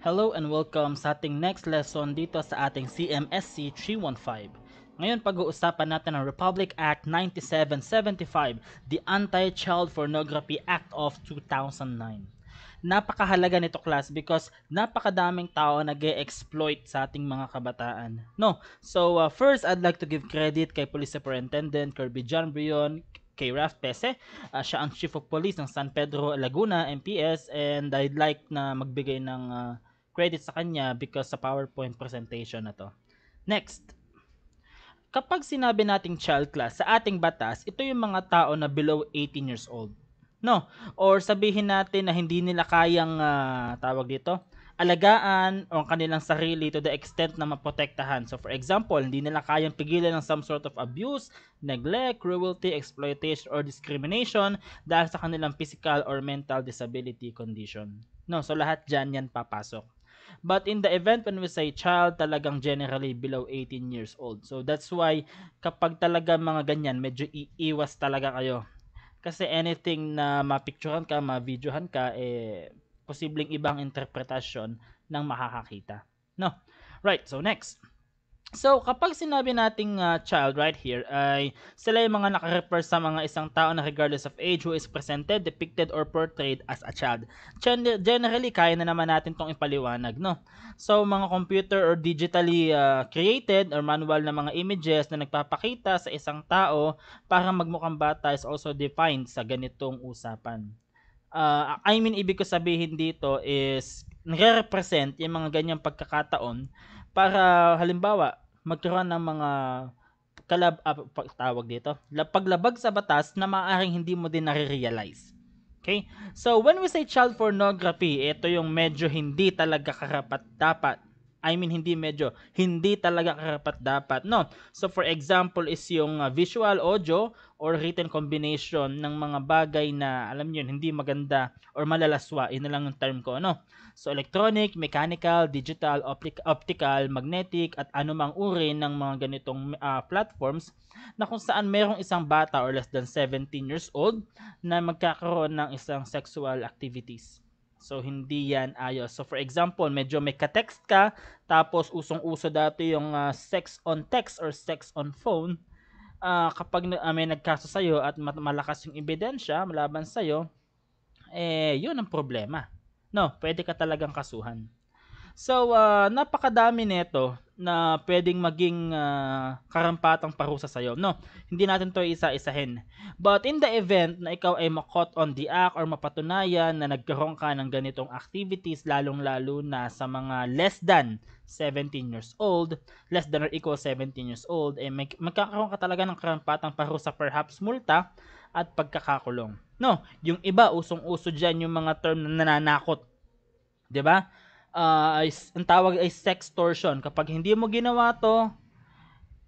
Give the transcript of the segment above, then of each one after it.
Hello and welcome sa ating next lesson dito sa ating CMSC 315. Ngayon pag-uusapan natin ang Republic Act 9775, the Anti-Child Pornography Act of 2009. Napakahalaga nito class because napakadaming tao nag exploit sa ating mga kabataan. No, so uh, first I'd like to give credit kay Police Superintendent Kirby John Brion, kay Raf Pese. Uh, siya ang Chief of Police ng San Pedro, Laguna, MPS and I'd like na magbigay ng uh, credit sa kanya because sa PowerPoint presentation na to. Next. Kapag sinabi nating child class sa ating batas, ito yung mga tao na below 18 years old. No? Or sabihin natin na hindi nila kayang uh, tawag dito, alagaan ang kanilang sarili to the extent na maprotektahan. So for example, hindi nila kayang pigilan ng some sort of abuse, neglect, cruelty, exploitation, or discrimination dahil sa kanilang physical or mental disability condition. No, so lahat dyan yan papasok. But in the event when we say child, talagang generally below 18 years old. So that's why kapag talaga mga ganyan, medyo iiwas talaga kayo kasi anything na mapicturean ka, ma-videohan ka, eh, posibleng ibang interpretasyon ng makakakita. No? Right, so next. So, kapag sinabi nating uh, child right here, ay sila yung mga nakarefer sa mga isang tao na regardless of age who is presented, depicted, or portrayed as a child. Generally, kaya na naman natin tong ipaliwanag, no? So, mga computer or digitally uh, created or manual na mga images na nagpapakita sa isang tao para magmukhang bata is also defined sa ganitong usapan. Uh, I mean, ibig ko sabihin dito is nire-represent yung mga ganyang pagkakataon para halimbawa magkaroon ng mga kalab uh, tawag dito paglabag sa batas na maaaring hindi mo din nare-realize. Okay? So when we say child pornography, ito yung medyo hindi talaga karapat dapat I mean hindi medyo hindi talaga karapat dapat no? So for example is yung uh, visual audio or written combination ng mga bagay na alam niyo hindi maganda or malalaswa. Yun na lang yung term ko no? So electronic mechanical digital optic, optical magnetic at anumang uri ng mga ganitong uh, platforms na kung saan merong isang bata or less than 17 years old na magkakaroon ng isang sexual activities So, hindi yan ayos. So, for example, medyo may ka-text ka, tapos usong-uso dati yung uh, sex on text or sex on phone. Uh, kapag uh, may nagkaso sa'yo at malakas yung ebidensya malaban sa'yo, eh, yun ang problema. No, pwede ka talagang kasuhan. So, uh, napakadami nito na pwedeng maging uh, karampatang parusa sa iyo. No, hindi natin to isa-isahin. But in the event na ikaw ay makot on the act or mapatunayan na nagkaroon ka ng ganitong activities, lalong-lalo na sa mga less than 17 years old, less than or equal 17 years old, eh may, magkakaroon ka talaga ng karampatang parusa, perhaps multa at pagkakakulong. No, yung iba, usong-uso dyan yung mga term na nananakot. 'di ba? Uh, ang tawag ay sextortion. Kapag hindi mo ginawa to,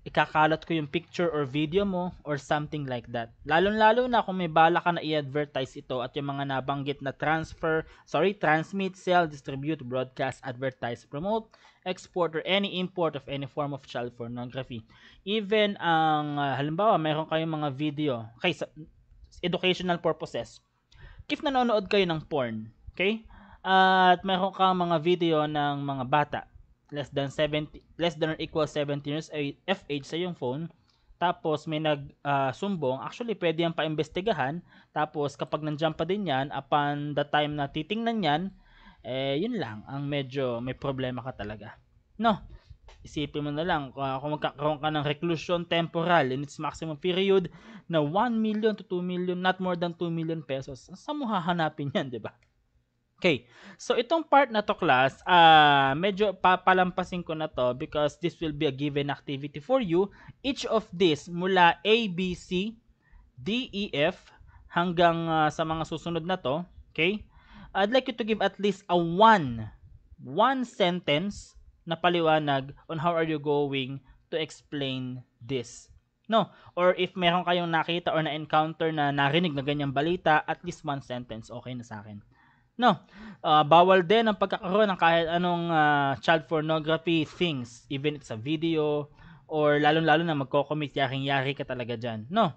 ikakalat ko yung picture or video mo or something like that. Lalong-lalo na kung may bala ka na i-advertise ito at yung mga nabanggit na transfer, sorry, transmit, sell, distribute, broadcast, advertise, promote, export, or any import of any form of child pornography. Even ang, uh, halimbawa, mayroon kayong mga video, okay, educational purposes. If nanonood kayo ng porn, okay, at meron kang mga video ng mga bata. Less than 70 less than or equal 17 years of age sa yung phone. Tapos may nag uh, sumbong. Actually pwede yan paimbestigahan. Tapos kapag nandiyan pa din yan upon the time na titingnan yan eh yun lang ang medyo may problema ka talaga. No? Isipin mo na lang uh, kung magkakaroon ka ng reclusion temporal in its maximum period na 1 million to 2 million not more than 2 million pesos saan mo hahanapin yan di ba Okay. So itong part na to class, uh, medyo papalampasin ko na to because this will be a given activity for you. Each of this mula A, B, C, D, E, F hanggang uh, sa mga susunod na to, okay? I'd like you to give at least a one one sentence na paliwanag on how are you going to explain this. No, or if meron kayong nakita or na-encounter na narinig na ganyang balita, at least one sentence okay na sa akin. No. Uh, bawal din ang pagkakaroon ng kahit anong uh, child pornography things, even it's a video or lalong-lalo na magko-commit yaring-yari ka talaga diyan. No.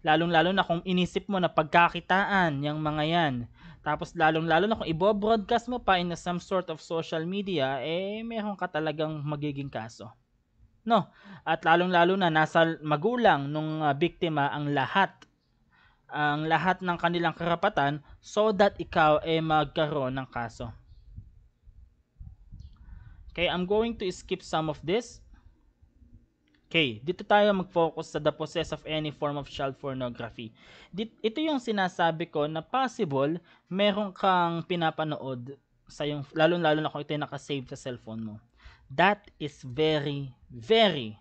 Lalong-lalo na kung inisip mo na pagkakitaan yung mga yan Tapos lalong-lalo na kung ibo-broadcast mo pa in some sort of social media, eh meron ka talagang magiging kaso. No? At lalong-lalo na nasa magulang nung uh, biktima ang lahat ang lahat ng kanilang karapatan so that ikaw ay magkaroon ng kaso. Okay, I'm going to skip some of this. Okay, dito tayo mag-focus sa the possess of any form of child pornography. Dit, ito yung sinasabi ko na possible meron kang pinapanood sa yung lalo-lalo na kung ito yung nakasave sa cellphone mo. That is very, very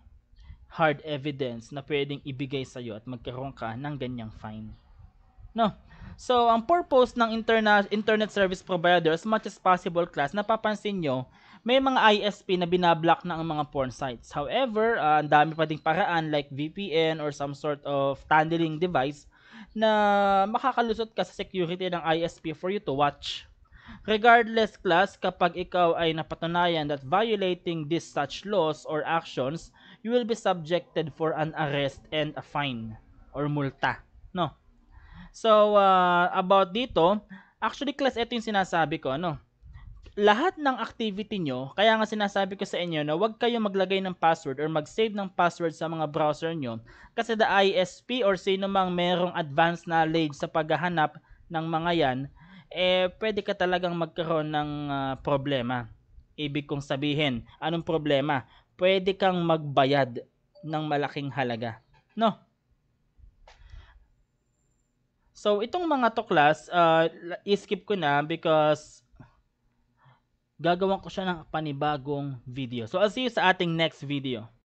hard evidence na pwedeng ibigay sa iyo at magkaroon ka ng ganyang fine. No. So, ang purpose ng internet internet service provider as much as possible class, napapansin nyo, may mga ISP na binablock na ang mga porn sites. However, uh, ang dami pa ding paraan like VPN or some sort of tunneling device na makakalusot ka sa security ng ISP for you to watch. Regardless class, kapag ikaw ay napatunayan that violating these such laws or actions, you will be subjected for an arrest and a fine or multa. No? So, uh, about dito, actually class, ito yung sinasabi ko, ano? lahat ng activity nyo, kaya nga sinasabi ko sa inyo na huwag kayong maglagay ng password or mag-save ng password sa mga browser nyo kasi the ISP or sino mang merong advanced knowledge sa paghahanap ng mga yan, eh pwede ka talagang magkaroon ng uh, problema. Ibig kong sabihin, anong problema? Pwede kang magbayad ng malaking halaga. No? So, itong mga to class, uh, i-skip ko na because gagawan ko siya ng panibagong video. So I'll see you sa ating next video.